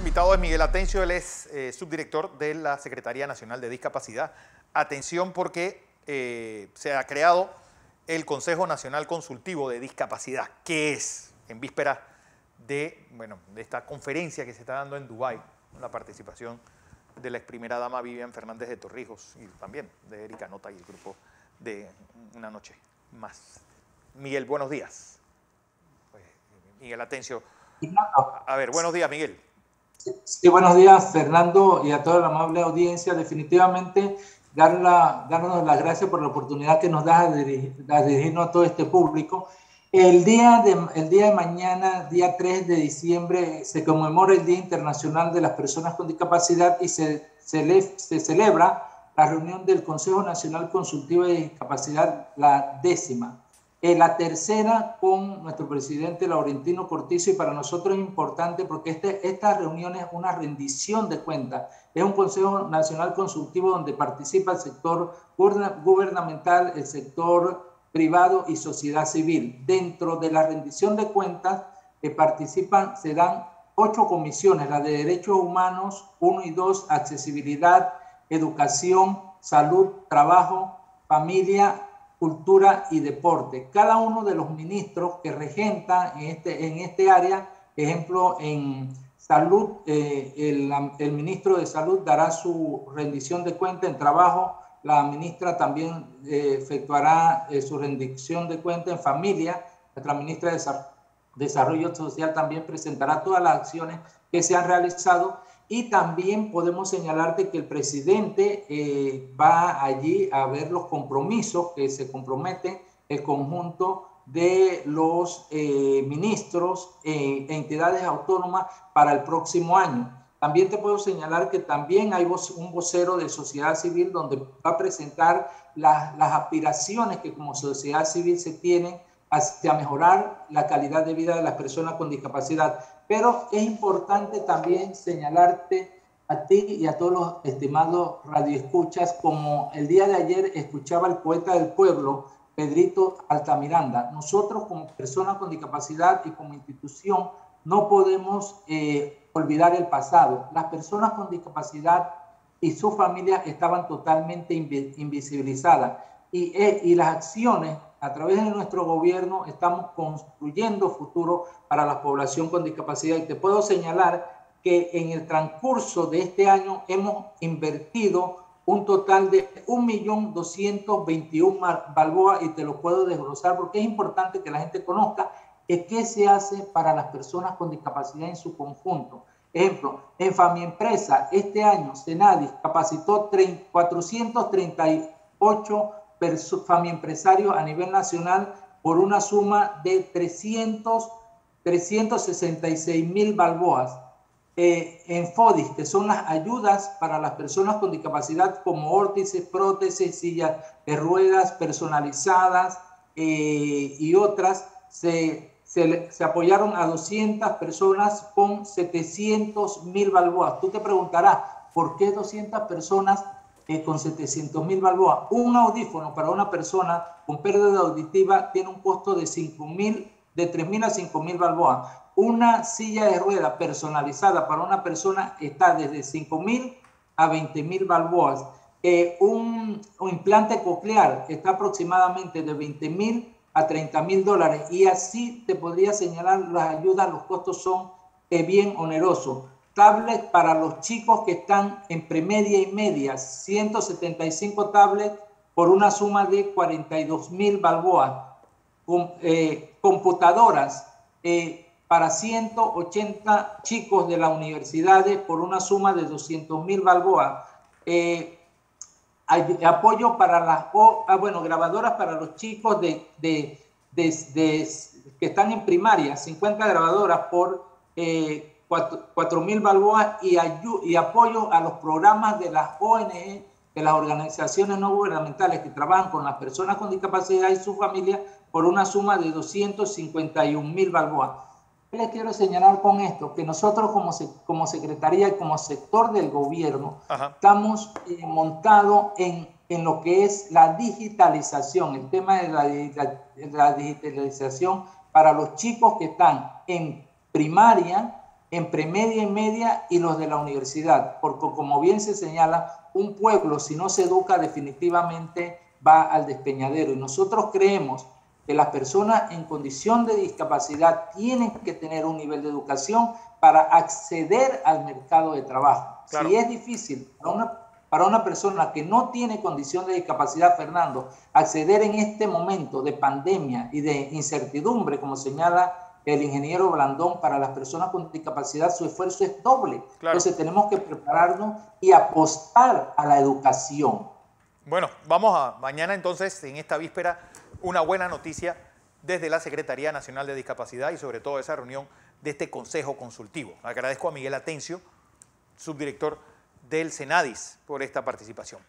invitado es Miguel Atencio, él es eh, subdirector de la Secretaría Nacional de Discapacidad. Atención porque eh, se ha creado el Consejo Nacional Consultivo de Discapacidad, que es en víspera de, bueno, de esta conferencia que se está dando en Dubái, con la participación de la ex primera dama Vivian Fernández de Torrijos y también de Erika Nota y el grupo de Una Noche Más. Miguel, buenos días. Pues, Miguel Atencio. A ver, buenos días, Miguel. Sí, buenos días, Fernando, y a toda la amable audiencia. Definitivamente, dar la, darnos las gracias por la oportunidad que nos da de, dirigirnos a todo este público. El día, de, el día de mañana, día 3 de diciembre, se conmemora el Día Internacional de las Personas con Discapacidad y se, se, se celebra la reunión del Consejo Nacional Consultivo de Discapacidad, la décima. Eh, la tercera con nuestro presidente Laurentino Cortizo y para nosotros es importante porque este, esta reunión es una rendición de cuentas. Es un Consejo Nacional Consultivo donde participa el sector gubernamental, el sector privado y sociedad civil. Dentro de la rendición de cuentas que participan, se dan ocho comisiones, la de derechos humanos, uno y dos, accesibilidad, educación, salud, trabajo, familia cultura y deporte. Cada uno de los ministros que regenta en este, en este área, ejemplo, en salud, eh, el, ministro de salud dará su rendición de cuenta en trabajo, la ministra también eh, efectuará eh, su rendición de cuenta en familia, nuestra ministra de Desarrollo Social también presentará todas las acciones que se han realizado y también podemos señalarte que el presidente eh, va allí a ver los compromisos que se compromete el conjunto de los eh, ministros e entidades autónomas para el próximo año. También te puedo señalar que también hay un vocero de sociedad civil donde va a presentar las aspiraciones que como sociedad civil se tienen hacia mejorar la calidad de vida de las personas con discapacidad. Pero es importante también señalarte a ti y a todos los estimados radioescuchas, como el día de ayer escuchaba el poeta del pueblo, Pedrito Altamiranda. Nosotros como personas con discapacidad y como institución no podemos eh, olvidar el pasado. Las personas con discapacidad y sus familias estaban totalmente invisibilizadas y, eh, y las acciones a través de nuestro gobierno estamos construyendo futuro para la población con discapacidad y te puedo señalar que en el transcurso de este año hemos invertido un total de 1.221.000 balboa y te lo puedo desglosar porque es importante que la gente conozca qué se hace para las personas con discapacidad en su conjunto. Ejemplo, en Fami Empresa, este año Senadis capacitó 438 empresarios a nivel nacional por una suma de 300, 366 mil balboas. Eh, en FODIS, que son las ayudas para las personas con discapacidad como órtices, prótesis, sillas de ruedas personalizadas eh, y otras, se, se, se, apoyaron a 200 personas con 700 mil balboas. Tú te preguntarás, ¿por qué 200 personas con 700 mil balboas. Un audífono para una persona con pérdida auditiva tiene un costo de 5 mil, de 3 mil a 5 mil balboas. Una silla de rueda personalizada para una persona está desde 5 mil a 20 mil balboas. Eh, un, implante coclear está aproximadamente de 20 mil a 30 mil dólares y así te podría señalar las ayudas, los costos son eh, bien onerosos tablets para los chicos que están en premedia y media, 175 tablets por una suma de 42 mil balboas, eh, computadoras eh, para 180 chicos de las universidades por una suma de 200 mil balboas. Eh, apoyo para las, ah, bueno, grabadoras para los chicos de, de, de, que están en primaria, 50 grabadoras por 4 mil balboas y, y apoyo a los programas de las ONG, de las organizaciones no gubernamentales que trabajan con las personas con discapacidad y sus familias por una suma de 251 mil balboas. Les quiero señalar con esto que nosotros como, como Secretaría y como sector del gobierno estamos eh, montados en, en lo que es la digitalización, el tema de la, de la digitalización para los chicos que están en primaria, en premedia y media y los de la universidad, porque como bien se señala, un pueblo si no se educa definitivamente va al despeñadero y nosotros creemos que las personas en condición de discapacidad tienen que tener un nivel de educación para acceder al mercado de trabajo. Si es difícil para una, para una persona que no tiene condición de discapacidad, Fernando, acceder en este momento de pandemia y de incertidumbre, como señala el ingeniero Blandón, para las personas con discapacidad su esfuerzo es doble. Entonces tenemos que prepararnos y apostar a la educación. Bueno, vamos a mañana entonces, en esta víspera, una buena noticia desde la Secretaría Nacional de Discapacidad y sobre todo esa reunión de este Consejo Consultivo. Agradezco a Miguel Atencio, subdirector del Senadis, por esta participación.